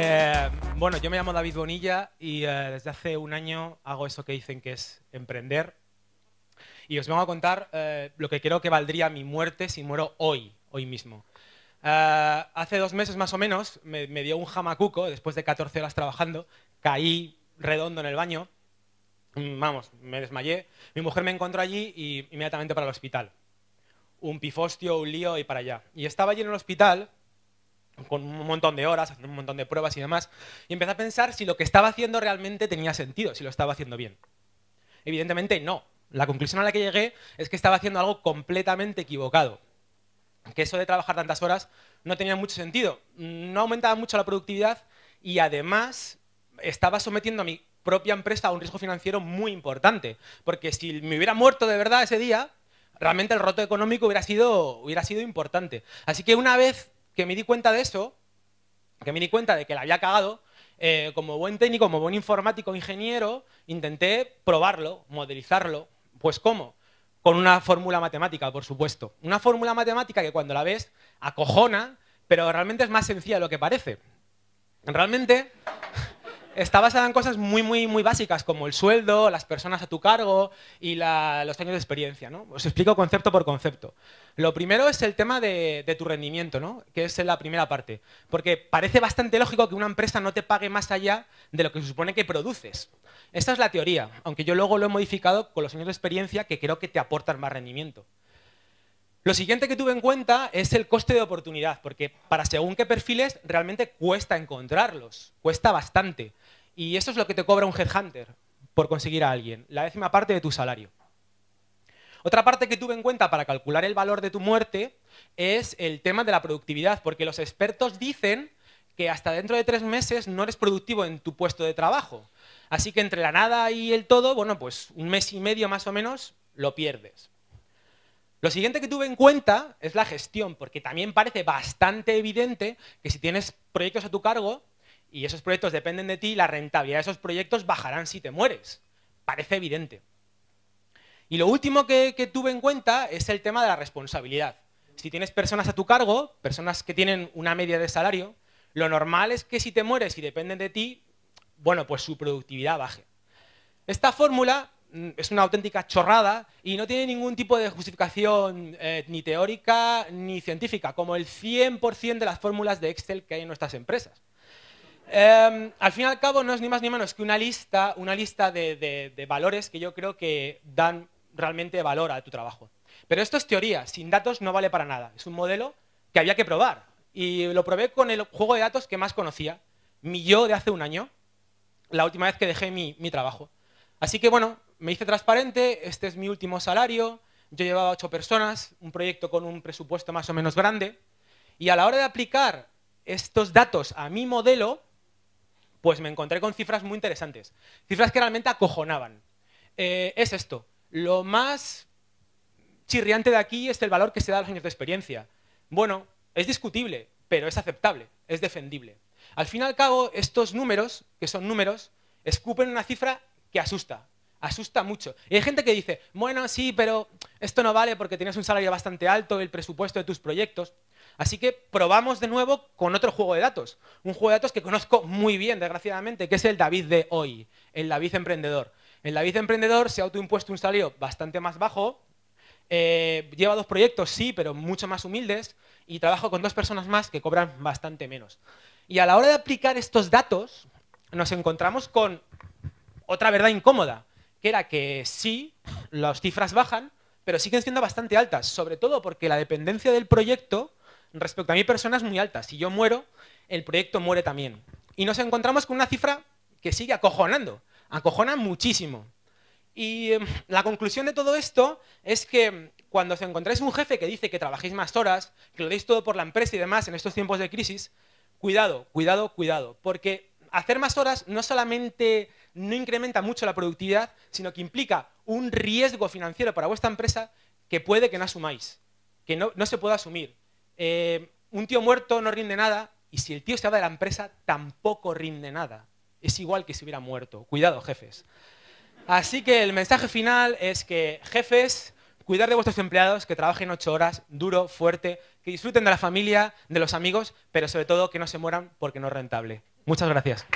Eh, bueno, yo me llamo David Bonilla y eh, desde hace un año hago eso que dicen que es emprender. Y os vengo a contar eh, lo que creo que valdría mi muerte si muero hoy, hoy mismo. hace dos meses más o menos me, dio un jamacuco después de 14 horas trabajando, caí redondo en el baño, vamos, me desmayé. Mi mujer me encontró allí y inmediatamente para el hospital. Un pifostio, un lío y para allá. Y estaba allí en el hospital con un montón de horas, haciendo un montón de pruebas y demás, y empecé a pensar si lo que estaba haciendo realmente tenía sentido, si lo estaba haciendo bien. Evidentemente no. La conclusión a la que llegué es que estaba haciendo algo completamente equivocado. Que eso de trabajar tantas horas no tenía mucho sentido. No aumentaba mucho la productividad y además estaba sometiendo a mi propia empresa a un riesgo financiero muy importante. Porque si me hubiera muerto de verdad ese día, realmente el roto económico hubiera sido, hubiera sido importante. Así que una vez que me di cuenta de eso, que me di cuenta de que la había cagado, eh, como buen técnico, como buen informático, ingeniero, intenté probarlo, modelizarlo. Pues ¿cómo? Con una fórmula matemática, por supuesto. Una fórmula matemática que cuando la ves acojona, pero realmente es más sencilla de lo que parece. Realmente está basada en cosas muy, muy, muy básicas, como el sueldo, las personas a tu cargo y los años de experiencia. ¿no? Os explico concepto por concepto. Lo primero es el tema de, tu rendimiento, ¿no? que es la primera parte. Porque parece bastante lógico que una empresa no te pague más allá de lo que se supone que produces. Esta es la teoría, aunque yo luego lo he modificado con los años de experiencia que creo que te aportan más rendimiento. Lo siguiente que tuve en cuenta es el coste de oportunidad, porque para según qué perfiles realmente cuesta encontrarlos, cuesta bastante. Y eso es lo que te cobra un headhunter por conseguir a alguien, la décima parte de tu salario. Otra parte que tuve en cuenta para calcular el valor de tu muerte es el tema de la productividad, porque los expertos dicen que hasta dentro de tres meses no eres productivo en tu puesto de trabajo. Así que entre la nada y el todo, bueno, pues un mes y medio más o menos lo pierdes. Lo siguiente que tuve en cuenta es la gestión, porque también parece bastante evidente que si tienes proyectos a tu cargo, y esos proyectos dependen de ti, la rentabilidad de esos proyectos bajarán si te mueres. Parece evidente. Y lo último que, tuve en cuenta es el tema de la responsabilidad. Si tienes personas a tu cargo, personas que tienen una media de salario, lo normal es que si te mueres y dependen de ti, bueno, pues su productividad baje. Esta fórmula es una auténtica chorrada y no tiene ningún tipo de justificación eh, ni teórica ni científica, como el 100% de las fórmulas de Excel que hay en nuestras empresas. Em, al fin y al cabo no es ni más ni menos que una lista, una lista de, valores que yo creo que dan realmente valor a tu trabajo. Pero esto es teoría, sin datos no vale para nada. Es un modelo que había que probar. Y lo probé con el juego de datos que más conocía, mi yo de hace un año, la última vez que dejé mi, mi trabajo. Así que bueno, me hice transparente, este es mi último salario, yo llevaba ocho personas, un proyecto con un presupuesto más o menos grande, y a la hora de aplicar estos datos a mi modelo, pues me encontré con cifras muy interesantes. Cifras que realmente acojonaban. Eh, es esto. Lo más chirriante de aquí es el valor que se da a los años de experiencia. Bueno, es discutible, pero es aceptable, es defendible. Al fin y al cabo, estos números, que son números, escupen una cifra que asusta, asusta mucho. Y hay gente que dice, bueno, sí, pero esto no vale porque tienes un salario bastante alto, el presupuesto de tus proyectos. Así que probamos de nuevo con otro juego de datos. Un juego de datos que conozco muy bien, desgraciadamente, que es el David de hoy, el David emprendedor. El David emprendedor se ha autoimpuesto un salario bastante más bajo, eh, lleva dos proyectos, sí, pero mucho más humildes, y trabajo con dos personas más que cobran bastante menos. Y a la hora de aplicar estos datos, nos encontramos con otra verdad incómoda, que era que sí, las cifras bajan, pero siguen siendo bastante altas, sobre todo porque la dependencia del proyecto respecto a mi persona es muy alta. Si yo muero, el proyecto muere también. Y nos encontramos con una cifra que sigue acojonando, acojona muchísimo. Y em, la conclusión de todo esto es que cuando os encontráis un jefe que dice que trabajéis más horas, que lo deis todo por la empresa y demás en estos tiempos de crisis, cuidado, cuidado, cuidado, porque hacer más horas no solamente no incrementa mucho la productividad, sino que implica un riesgo financiero para vuestra empresa que puede que no asumáis, que no, no se pueda asumir. Eh, un tío muerto no rinde nada y si el tío se va de la empresa tampoco rinde nada. Es igual que si hubiera muerto. Cuidado, jefes. Así que el mensaje final es que, jefes, cuidar de vuestros empleados, que trabajen ocho horas, duro, fuerte, que disfruten de la familia, de los amigos, pero sobre todo que no se mueran porque no es rentable. Muchas gracias.